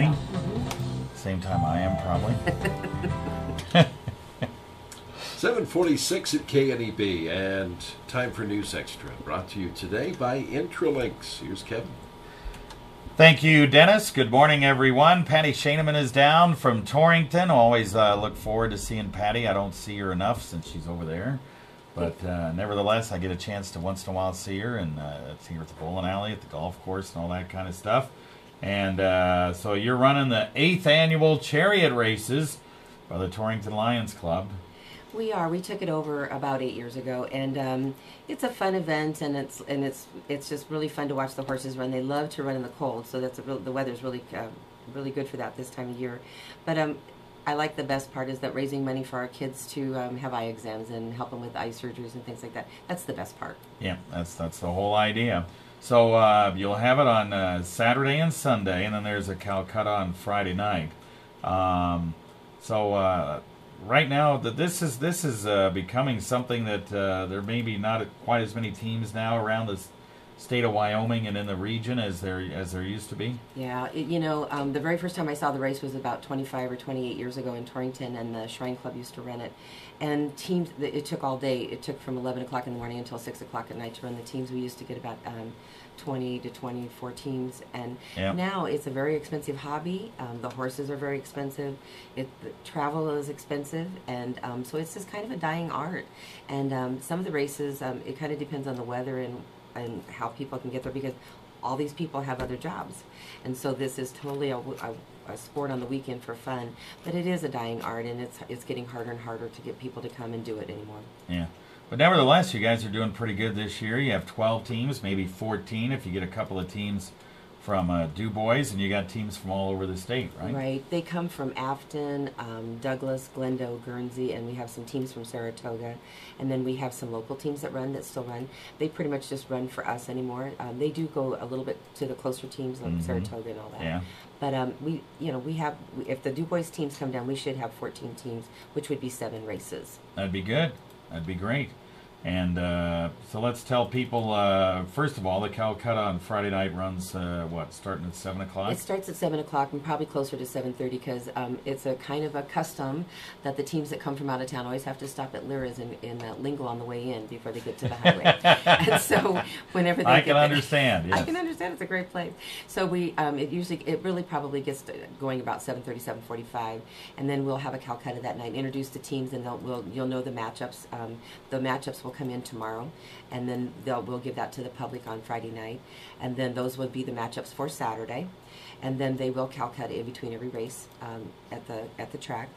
Penny. Same time I am, probably. 746 at KNEB, and time for News Extra, brought to you today by Intralinks. Here's Kevin. Thank you, Dennis. Good morning, everyone. Patty Schaneman is down from Torrington. Always uh, look forward to seeing Patty. I don't see her enough since she's over there. But uh, nevertheless, I get a chance to once in a while see her and uh, see her at the bowling alley, at the golf course, and all that kind of stuff. And uh, so you're running the eighth annual chariot races by the Torrington Lions Club. We are. We took it over about eight years ago, and um, it's a fun event, and it's and it's it's just really fun to watch the horses run. They love to run in the cold, so that's a real, the weather's really uh, really good for that this time of year. But um, I like the best part is that raising money for our kids to um, have eye exams and help them with eye surgeries and things like that. That's the best part. Yeah, that's that's the whole idea. So uh, you'll have it on uh, Saturday and Sunday, and then there's a Calcutta on Friday night. Um, so uh, right now, that this is this is uh, becoming something that uh, there may be not quite as many teams now around the state of Wyoming and in the region as there as there used to be. Yeah, it, you know, um, the very first time I saw the race was about 25 or 28 years ago in Torrington, and the Shrine Club used to run it. And teams, it took all day. It took from 11 o'clock in the morning until 6 o'clock at night to run the teams. We used to get about um, 20 to 24 teams, and now it's a very expensive hobby. Um, the horses are very expensive. It the travel is expensive, and um, so it's just kind of a dying art. And um, some of the races, um, it kind of depends on the weather and and how people can get there because all these people have other jobs, and so this is totally a, a, a sport on the weekend for fun. But it is a dying art, and it's it's getting harder and harder to get people to come and do it anymore. Yeah. But nevertheless, you guys are doing pretty good this year. You have 12 teams, maybe 14 if you get a couple of teams from uh, Dubois, and you got teams from all over the state, right? Right. They come from Afton, um, Douglas, Glendo, Guernsey, and we have some teams from Saratoga. And then we have some local teams that run, that still run. They pretty much just run for us anymore. Um, they do go a little bit to the closer teams like Mhm. Saratoga and all that. Yeah. But um, we, you know, we have, if the Dubois teams come down, we should have 14 teams, which would be seven races. That'd be good. That'd be great. And uh, so let's tell people uh, first of all, the Calcutta on Friday night runs uh, what, starting at seven o'clock. It starts at seven o'clock and probably closer to seven thirty because um, it's a kind of a custom that the teams that come from out of town always have to stop at Lyra's in, in uh, Lingle on the way in before they get to the highway. and so whenever they I get can there- understand. I can understand it's a great place. So we um, it usually it really probably gets going about 7:30, 7:45, and then we'll have a Calcutta that night. Introduce the teams, and they'll we'll, you'll know the matchups. Um, the matchups will come in tomorrow, and then they'll we'll give that to the public on Friday night, and then those would be the matchups for Saturday, and then they will Calcutta in between every race um, at the at the track.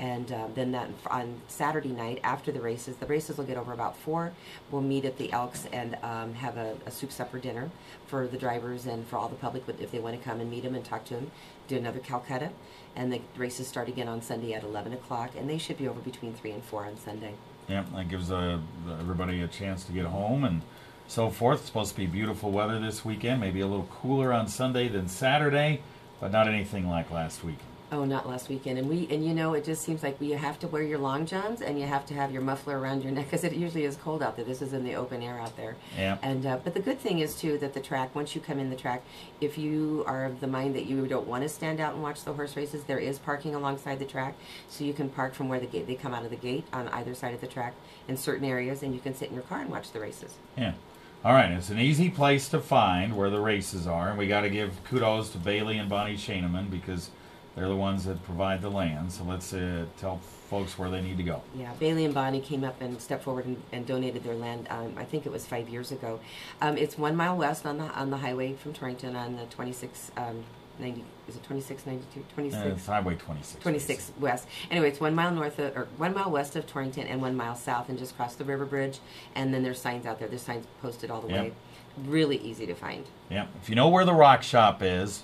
And um, then that on Saturday night after the races, the races will get over about four. We'll meet at the Elks and um, have a, a soup supper dinner for the drivers and for all the public if they want to come and meet them and talk to them. Do another Calcutta, and the races start again on Sunday at 11 o'clock, and they should be over between three and four on Sunday. Yeah, that gives uh, everybody a chance to get home and so forth. It's supposed to be beautiful weather this weekend, maybe a little cooler on Sunday than Saturday, but not anything like last week. Oh, not last weekend. And we and you know it just seems like we have to wear your long johns and you have to have your muffler around your neck because it usually is cold out there. This is in the open air out there. Yeah. And uh, but the good thing is too that the track once you come in the track, if you are of the mind that you don't want to stand out and watch the horse races, there is parking alongside the track, so you can park from where the gate they come out of the gate on either side of the track in certain areas, and you can sit in your car and watch the races. Yeah. All right, it's an easy place to find where the races are, and we got to give kudos to Bailey and Bonnie Schaneman because they're the ones that provide the land. So let's uh, tell folks where they need to go. Yeah, Bailey and Bonnie came up and stepped forward and, and donated their land. Um, I think it was five years ago. Um, it's one mile west on the on the highway from Torrington on the 26 um, 90. Is it 26 92 Uh, it's Highway 26. 26 west. Anyway, it's one mile north of, or one mile west of Torrington and one mile south, and just cross the river bridge. And then there's signs out there. There's signs posted all the Yep. way. Really easy to find. Yeah. If you know where the rock shop is,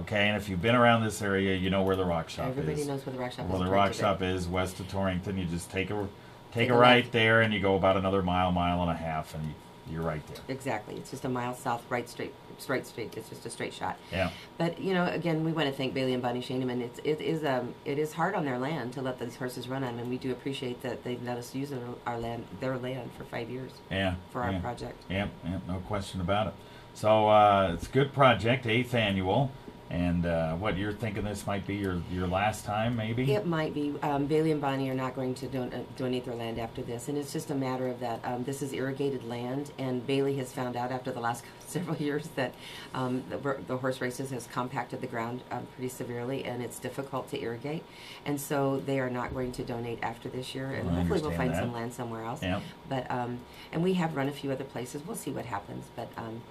okay, and if you've been around this area, you know where the rock shop is. Everybody is. knows where the rock shop is. Well, the rock shop is west of Torrington. You just take a take Take a right left. there, and you go about another mile, mile and a half, and you, you're right there. Exactly. It's just a mile south, right straight, right straight. It's just a straight shot. Yeah. But you know, again, we want to thank Bailey and Bonnie Schaneman. It's it is um it is hard on their land to let these horses run on, and we do appreciate that they've let us use our, land, their land, for five years Yeah. for our yeah. project. Yep, yep, no question about it. So uh, it's a good project, eighth annual, And uh, what you're thinking this might be your your last time, maybe? It might be. Um, Bailey and Bonnie are not going to don- uh, donate their land after this, and it's just a matter of that. Um, this is irrigated land, and Bailey has found out after the last several years that um, the, the horse races has compacted the ground um, pretty severely, and it's difficult to irrigate, and so they are not going to donate after this year, and I hopefully we'll find some land somewhere else. Yeah. But um, and we have run a few other places. We'll see what happens, but um,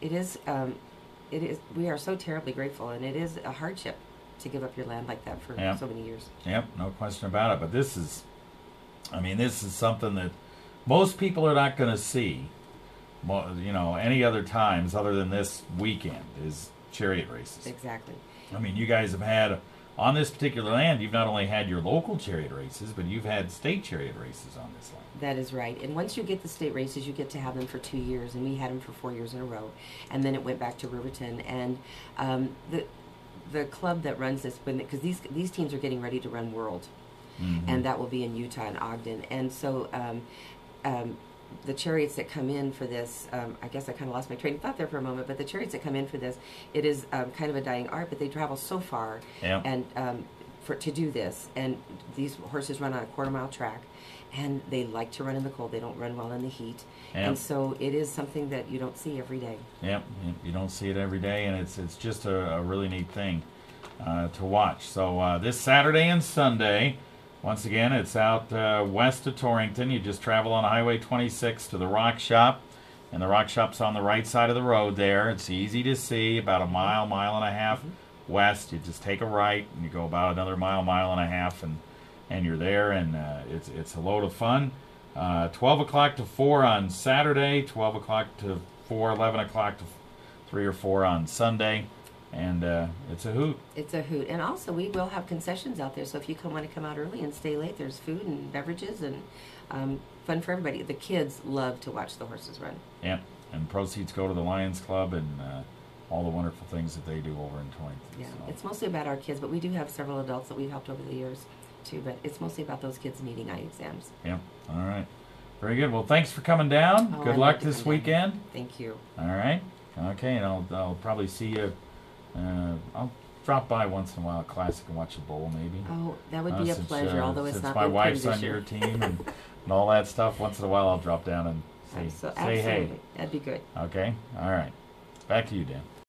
it is um, it is we are so terribly grateful, and it is a hardship to give up your land like that for Yeah. so many years. Yep, no question about it. But this is, I mean, this is something that most people are not going to see, you know, any other times other than this weekend is chariot races. Exactly. I mean, you guys have had on this particular land. You've not only had your local chariot races, but you've had state chariot races on this land. That is right. And once you get the state races, you get to have them for two years, and we had them for four years in a row. And then it went back to Riverton, and um, the the club that runs this, because these these teams are getting ready to run World, Mhm. and that will be in Utah and Ogden. And so um, um, the chariots that come in for this, um, I guess I kind of lost my train of thought there for a moment, but the chariots that come in for this, it is um, kind of a dying art, but they travel so far Yeah. and um, for to do this. And these horses run on a quarter mile track, and they like to run in the cold. They don't run well in the heat, Yeah. and so it is something that you don't see every day. Yep, you- you don't see it every day, and it's it's just a, a really neat thing uh, to watch. So uh, this Saturday and Sunday, once again, it's out uh, west of Torrington. You just travel on Highway 26 to the Rock Shop, and the Rock Shop's on the right side of the road. There, it's easy to see, about a mile, mile and a half west. You just take a right, and you go about another mile, mile and a half, and and you're there, and uh, it's it's a load of fun. Uh, 12 o'clock to 4 on Saturday, 12 o'clock to 4, 11 o'clock to 3 or 4 on Sunday, and uh, it's a hoot. It's a hoot, and also we will have concessions out there. So if you come, want to come out early and stay late, there's food and beverages and um, fun for everybody. The kids love to watch the horses run. Yeah, and proceeds go to the Lions Club and uh, all the wonderful things that they do over in Torrington. Yeah, so. it's mostly about our kids, but we do have several adults that we've helped over the years too. But it's mostly about those kids needing eye exams. yeah, all right. Very good. Well, thanks for coming down. Oh, good I'd luck this come down. weekend. Thank you. All right. Okay, and I'll, I'll probably see you. Uh, I'll drop by once in a while at Classic and watch a bowl, maybe. Oh, that would Uh, be a since, pleasure. uh, although it's since not my wife's on your team and, and all that stuff, once in a while I'll drop down and say, Abso- say hey. absolutely. That'd be good. Okay, all right. Back to you, Dan.